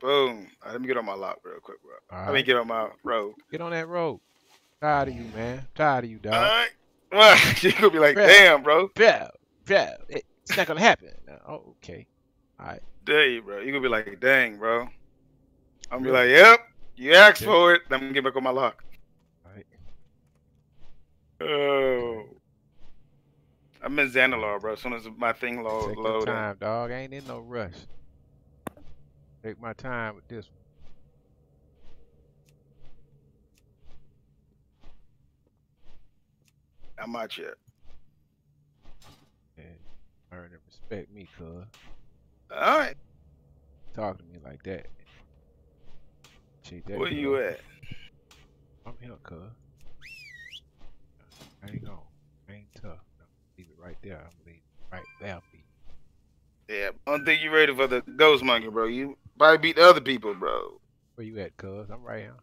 Boom. Right, let me get on my lock real quick, bro. All Let me right. get on my road. Get on that road. Tired of you, man. Tired of you, dog. All right. Well, you gonna be like, Bruh. damn, bro. Yeah, yeah. It's not gonna happen. Oh, okay. All right. Dare you, bro. You gonna be like, dang, bro. I'm gonna be like, yep. You asked Yeah. for it. I'm gonna get back on my lock. All right. Oh. I'm in Zandalar, bro. As soon as my thing load, load time, dog. I ain't in no rush. Take my time with this one. I'm out yet. And learn to respect me, cuz. All right. Talk to me like that. That. Where you at? I'm here, cuz. Gone. I ain't tough. No, leave it right there. I'm leaving it right there. Yeah. I don't think you ready for the ghost monkey, bro. You probably beat the other people, bro. Where you at, cuz? I'm right here.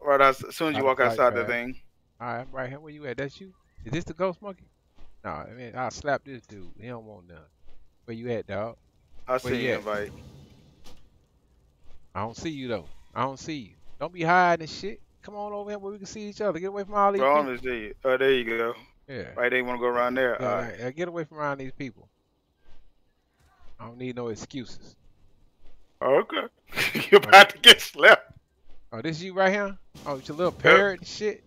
Right as soon as you I'm walk right outside the thing. All right, I'm right here. Where you at? That's you? Is this the ghost monkey? No, I mean, I'll slap this dude. He don't want none. Where you at, dog? I Where see you invite. I don't see you though. I don't see you. Don't be hiding and shit. Come on over here where we can see each other. Get away from all these Bro, people. gonna see you. Oh, there you go. Yeah. Right they wanna go around there? Yeah, All right. right. Get away from around these people. I don't need no excuses. Okay. You're about to get slapped. Oh, this you right here? Oh, it's your little parrot and shit.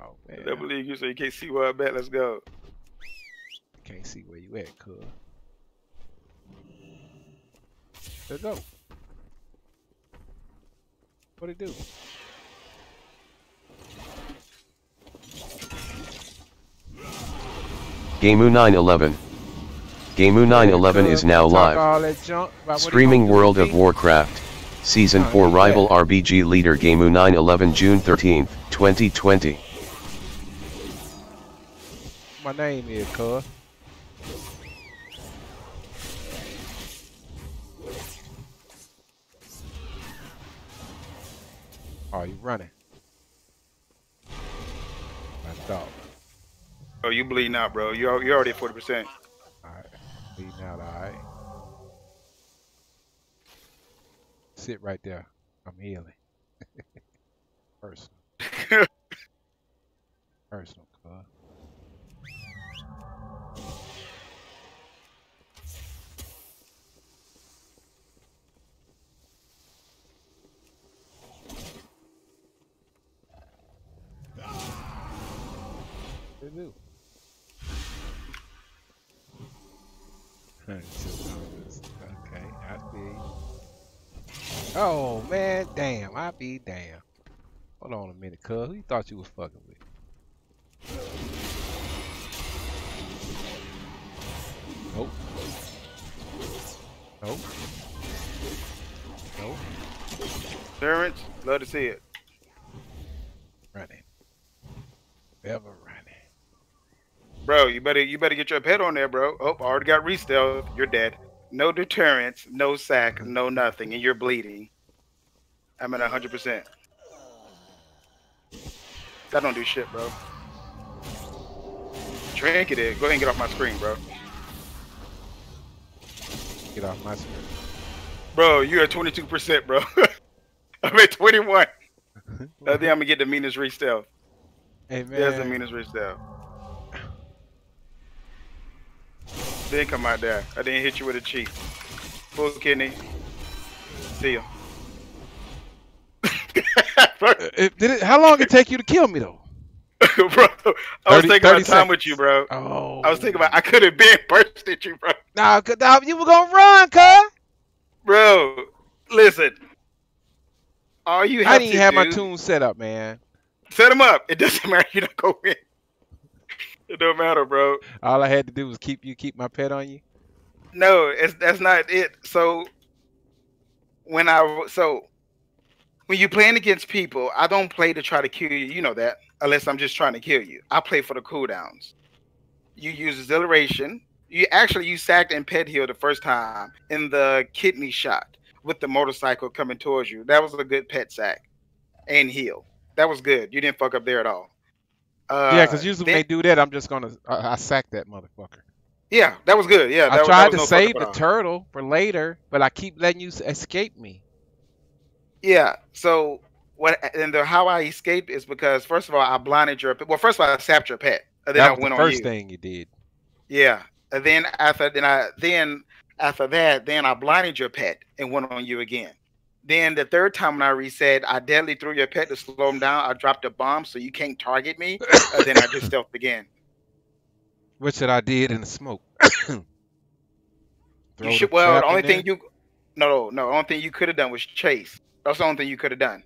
Oh I man, don't believe you, so you can't see where I'm at. Let's go. can't see where you at, cuz. Let's go. What it do? Gameu 911. Gameu 911 is now live. Streaming World of Warcraft. Season 4 rival RBG leader Gameu 911 June 13, 2020. My name is Cuz. Are you running. I stopped. Oh, you bleeding out, bro. You're, you're already at 40% be not I. Sit right there. I'm healing. Personal. Personal, cuz. They do. Okay, I see. Oh man, damn, I be damn. Hold on a minute, cuz. Who you thought you was fucking with? Nope. Nope. Nope. Terrence, love to see it. Running. Ever running. Bro, you better you better get your pet on there, bro. Oh, I already got re-stealth. You're dead. No deterrence, no sack, no nothing, and you're bleeding. I'm at hundred percent. That don't do shit, bro. Trinket it. Eh? Go ahead and get off my screen, bro. Get off my screen. Bro, you're at 22%, bro. I'm at 21. I think I'm gonna get the meanest re-stealth. Hey man. There's the meanest re-stealth. Didn't come out there. I didn't hit you with a cheat. Full kidney. See ya. Uh, it- did it, how long it take you to kill me though? bro, I was 30 thinking 30 about time seconds. with you, bro. Oh. I was thinking about I could have been burst at you, bro. Nah, 'cause- nah, you were gonna run, cuz. Bro, listen. All you have I didn't have my tune set up, man. Set them up. It doesn't matter. You don't go in. It don't matter, bro. All I had to do was keep you keep my pet on you. No, it's that's not it. So when I so when you playing against people, I don't play to try to kill you. You know that, unless I'm just trying to kill you. I play for the cooldowns. You use exhilaration. You actually you sacked and pet heal the first time in the kidney shot with the motorcycle coming towards you. That was a good pet sack and heal. That was good. You didn't fuck up there at all. Uh, yeah, because usually then- when they do that, I'm just gonna I, I sack that motherfucker. yeah, that was good. Yeah, that, I that tried was to no save the turtle for later, but I keep letting you escape me. Yeah. So what? And the how I escaped is because first of all I blinded your pet well. First of all I sapped your pet. And then that I went the on first you. thing you did. Yeah. And then after then I then after that then I blinded your pet and went on you again. Then the third time when I reset, I deadly threw your pet to slow him down. I dropped a bomb so you can't target me. and then I just stealthed again. Which that I did in the smoke. You the. Well, the only there. thing you no no. The only thing you could have done was chase. That's the only thing you could have done.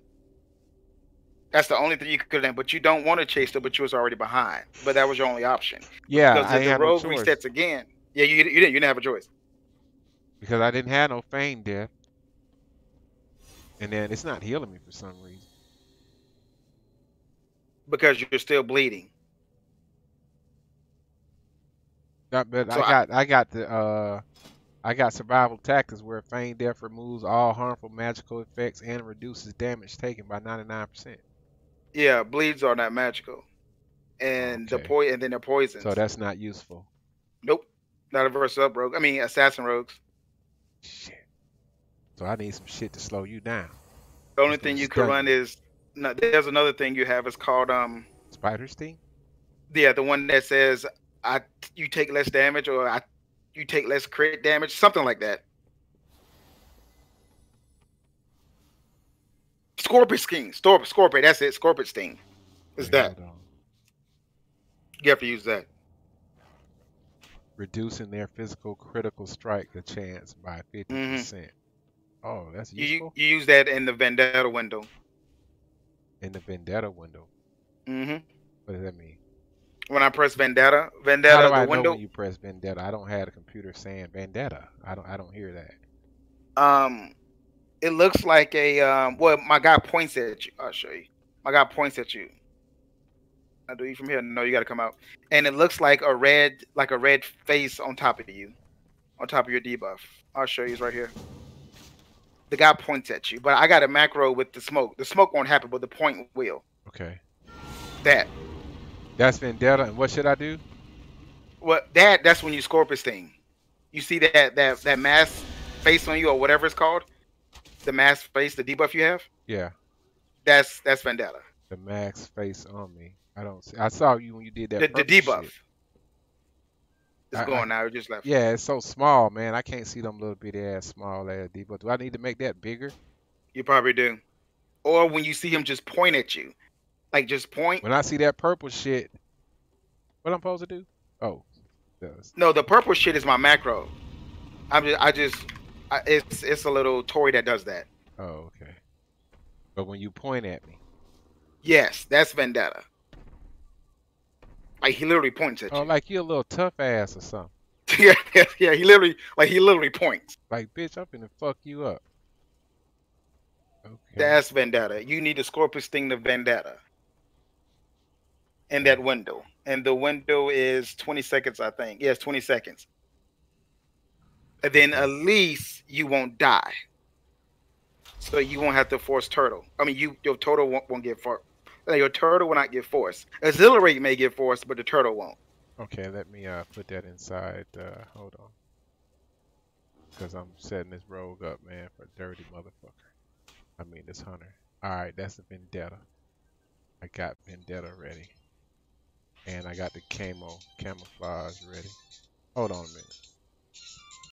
That's the only thing you could have done. But you don't want to chase her, but you was already behind. But that was your only option. Yeah, Because I if the had no resets again, yeah, you, you didn't. You didn't have a choice. because I didn't have no feign death, and then it's not healing me for some reason. because you're still bleeding. Yeah, but So I I- got I got the uh I got survival tactics where feign death removes all harmful magical effects and reduces damage taken by 99%. Yeah, bleeds are not magical, and the Okay. po- and then they're poisons. So that's not useful. nope, not a verse up rogue. I mean, assassin rogues. Shit. So I need some shit to slow you down. The only thing you can run is no. There's another thing you have. It's called um. Spider sting? Yeah, the one that says I you take less damage or I you take less crit damage, something like that. Scorpion sting, Scorp- scorpion. That's it. Scorpion sting. Is that you have to use that? Reducing their physical critical strike chance by 50%. percent Oh, that's You, you useful you use that in the vendetta window. in the vendetta window. Mm hmm What does that mean? When I press vendetta, vendetta. How do I know window. when you press vendetta? I don't have a computer saying vendetta. I don't I don't hear that. um it looks like a um well my guy points at you i'll show you my guy points at you i do you from here no you got to come out and it looks like a red like a red face on top of you on top of your debuff i'll show you it's right here the guy points at you but i got a macro with the smoke the smoke won't happen but the point will Okay. that That's vendetta and what should I do? what that that's when you scorpid sting you see that that that mask face on you or whatever it's called the mask face the debuff you have Yeah. that's that's vendetta The max face on me. I don't see I saw you when you did that. the, the debuff. shit. It's I- I- going now. Just left. Yeah, it's so small, man. I can't see them little bitty ass small ass but Do I need to make that bigger? You probably do. Or when you see him just point at you, like just point. When I see that purple shit, what I'm supposed to do? Oh, does. No, the purple shit is my macro. I'm just, I just, I, it's it's a little toy that does that. Oh, okay. But when you point at me, Yes, that's vendetta. Like he literally points at you. oh, you. like you a little tough ass or something. yeah, yeah, yeah. He literally, like he literally points. Like, bitch, I'm finna fuck you up. Okay. That's vendetta. You need to Scorpid sting to vendetta. In that window, and the window is 20 seconds, I think. Yes, 20 seconds. And then at least you won't die. So you won't have to force turtle. I mean, you your turtle won't, won't get Your turtle will not get forced. Exhilarate may get forced, but the turtle won't. Okay, let me uh put that inside. Uh, hold on. Cause I'm setting this rogue up, man, for a dirty motherfucker. I mean this hunter. All right, that's the vendetta. I got vendetta ready, and I got the camo camouflage ready. Hold on a minute.